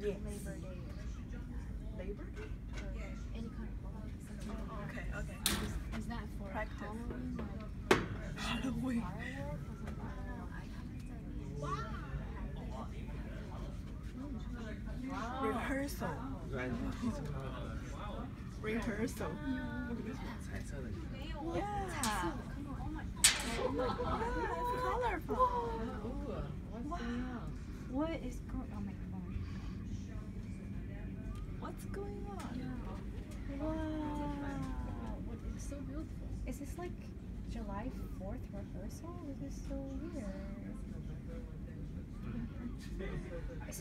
Labor Day. Labor oh, okay, okay. Is, that for Halloween? Rehearsal. Rehearsal. Yeah. Oh my god. Colorful. Wow. What is going on? Oh my god. What's going on? Wow. What is so beautiful? Is this like July 4th rehearsal? This is so weird. Is this